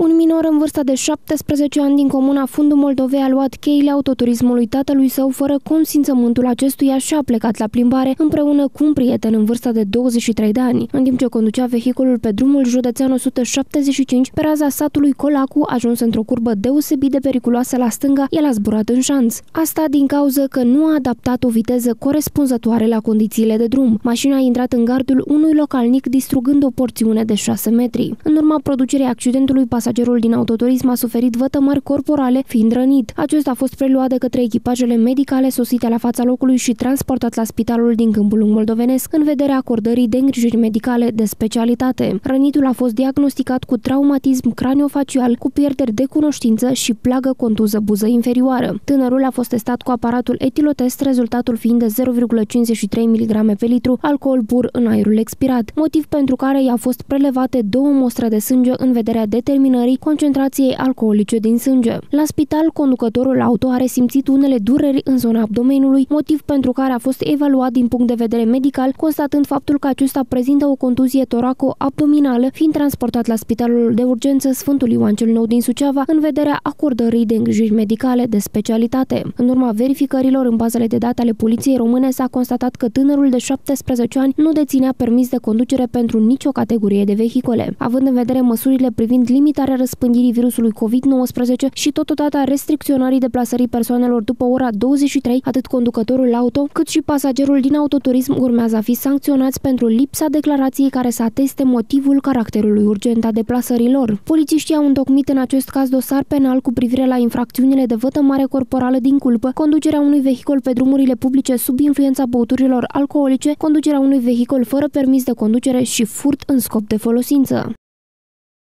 Un minor în vârstă de 17 ani din comuna Fundul Moldovei a luat cheile autoturismului tatălui său fără consimțământul acestuia și a plecat la plimbare împreună cu un prieten în vârstă de 23 de ani. În timp ce conducea vehiculul pe drumul județean 175 pe raza satului Colacu, ajuns într-o curbă deosebit de periculoasă la stânga, el a zburat în șanț. Asta din cauza că nu a adaptat o viteză corespunzătoare la condițiile de drum. Mașina a intrat în gardul unui localnic distrugând o porțiune de 6 metri. În urma producerii accidentului, pasagerul din autoturism a suferit vătămări corporale, fiind rănit. Acesta a fost preluat de către echipajele medicale sosite la fața locului și transportat la spitalul din Câmpul Lung Moldovenesc în vederea acordării de îngrijiri medicale de specialitate. Rănitul a fost diagnosticat cu traumatism craniofacial, cu pierderi de cunoștință și plagă contuză buză inferioară. Tânărul a fost testat cu aparatul etilotest, rezultatul fiind de 0,53 mg pe litru alcool pur în aerul expirat, motiv pentru care i-a fost prelevate două mostre de sânge în vederea determinării determinării concentrației alcoolice din sânge. La spital, conducătorul auto a resimțit unele dureri în zona abdomenului, motiv pentru care a fost evaluat din punct de vedere medical, constatând faptul că acesta prezintă o contuzie toraco-abdominală, fiind transportat la spitalul de urgență Sfântul Ioan cel Nou din Suceava în vederea acordării de îngrijiri medicale de specialitate. În urma verificărilor în bazele de date ale poliției române s-a constatat că tânărul de 17 ani nu deținea permis de conducere pentru nicio categorie de vehicole. Având în vedere măsurile privind limitarea limitarea răspândirii virusului COVID-19 și totodată restricționării deplasării persoanelor după ora 23, atât conducătorul auto, cât și pasagerul din autoturism urmează a fi sancționați pentru lipsa declarației care să ateste motivul caracterului urgent a deplasărilor. Polițiștii au întocmit în acest caz dosar penal cu privire la infracțiunile de vătămare corporală din culpă, conducerea unui vehicul pe drumurile publice sub influența băuturilor alcoolice, conducerea unui vehicul fără permis de conducere și furt în scop de folosință.